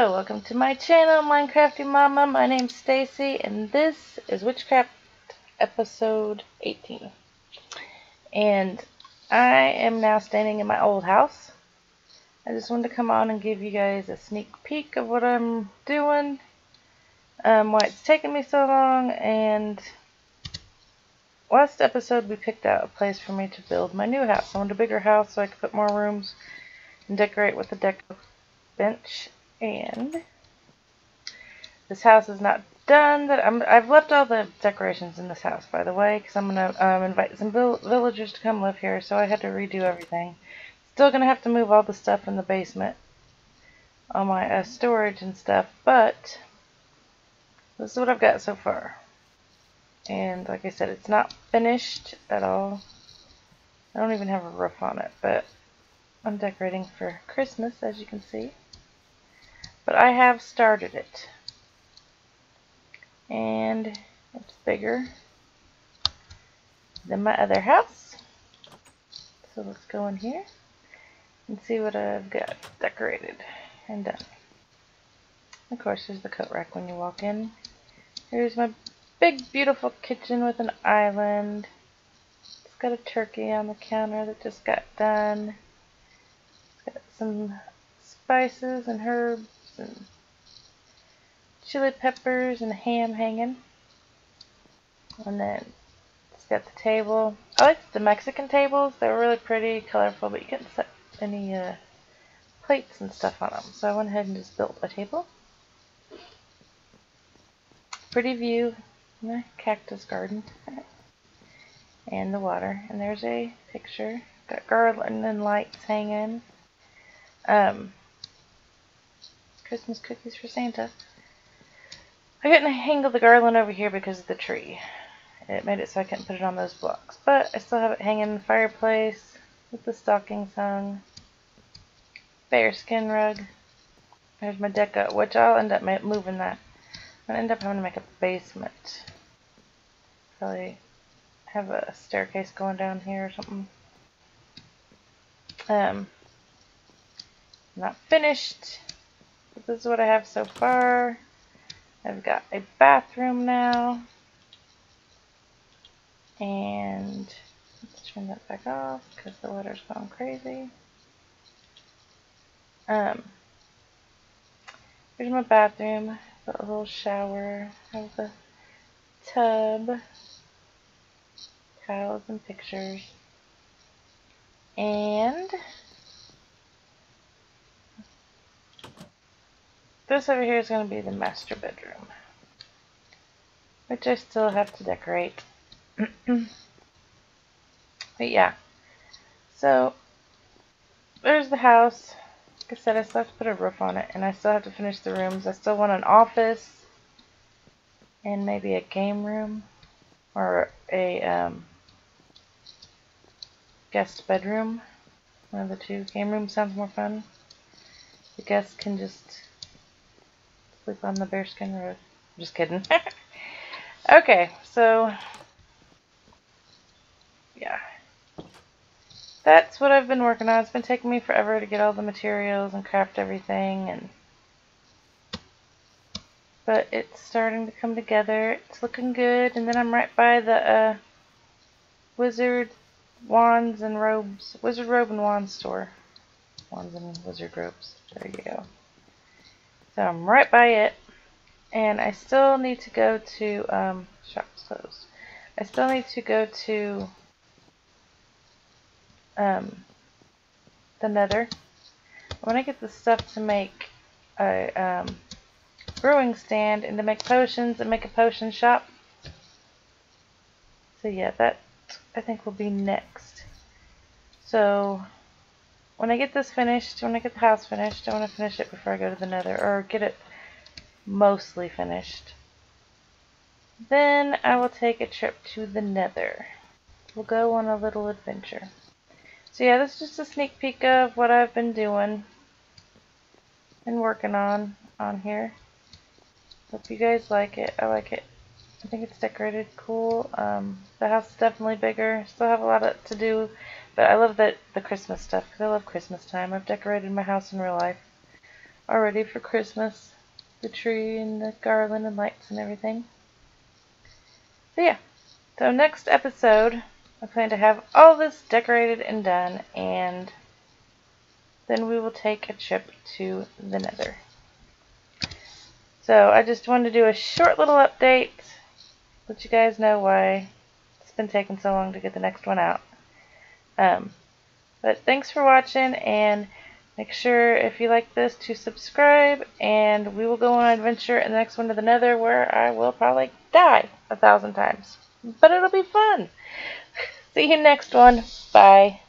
Welcome to my channel, Minecrafting Momma. My name's Stacy, and this is Witchcraft episode 18. And I am now standing in my old house. I just wanted to come on and give you guys a sneak peek of what I'm doing, um, why it's taken me so long, and last episode we picked out a place for me to build my new house. I wanted a bigger house so I could put more rooms and decorate with a deck bench and this house is not done. That I'm, I've left all the decorations in this house, by the way, because I'm going to um, invite some villagers to come live here, so I had to redo everything. Still going to have to move all the stuff in the basement, all my uh, storage and stuff, but this is what I've got so far. And like I said, it's not finished at all. I don't even have a roof on it, but I'm decorating for Christmas, as you can see. But I have started it. And it's bigger than my other house. So let's go in here and see what I've got decorated and done. Of course, there's the coat rack when you walk in. Here's my big, beautiful kitchen with an island. It's got a turkey on the counter that just got done. It's got some spices and herbs and chili peppers and ham hanging. And then it's got the table. I like the Mexican tables. They're really pretty, colorful, but you can't set any uh, plates and stuff on them. So I went ahead and just built a table. Pretty view my cactus garden. and the water. And there's a picture. Got garland and lights hanging. Um, Christmas cookies for Santa. I couldn't hang the garland over here because of the tree. It made it so I couldn't put it on those blocks. But I still have it hanging in the fireplace with the stockings hung. Bearskin rug. There's my deco, which I'll end up moving that. I'm going to end up having to make a basement. Probably have a staircase going down here or something. Um, not finished this is what I have so far. I've got a bathroom now. And let's turn that back off because the water's going crazy. Um, here's my bathroom. Got a little shower. Have the tub. Tiles and pictures. And This over here is going to be the master bedroom. Which I still have to decorate. but yeah. So, there's the house. Like I said, I still have to put a roof on it. And I still have to finish the rooms. I still want an office. And maybe a game room. Or a um, guest bedroom. One of the two. Game room sounds more fun. The guests can just on the bearskin rug. Just kidding. okay, so yeah. That's what I've been working on. It's been taking me forever to get all the materials and craft everything and but it's starting to come together. It's looking good and then I'm right by the uh, Wizard Wands and Robes, Wizard Robe and Wand store. Wands and Wizard Robes. There you go. So I'm right by it. And I still need to go to, um, shop's closed. I still need to go to, um, the nether. I want to get the stuff to make a, um, brewing stand and to make potions and make a potion shop. So yeah, that I think will be next. So when I get this finished, when I get the house finished, I want to finish it before I go to the nether, or get it mostly finished. Then I will take a trip to the nether. We'll go on a little adventure. So yeah, this is just a sneak peek of what I've been doing and working on on here. Hope you guys like it. I like it. I think it's decorated cool. Um, the house is definitely bigger. Still have a lot to do but I love the, the Christmas stuff because I love Christmas time. I've decorated my house in real life already for Christmas. The tree and the garland and lights and everything. So yeah. So next episode, I plan to have all this decorated and done, and then we will take a trip to the nether. So I just wanted to do a short little update, let you guys know why it's been taking so long to get the next one out. Um, but thanks for watching, and make sure if you like this to subscribe, and we will go on an adventure in the next one to the nether where I will probably die a thousand times. But it'll be fun. See you next one. Bye.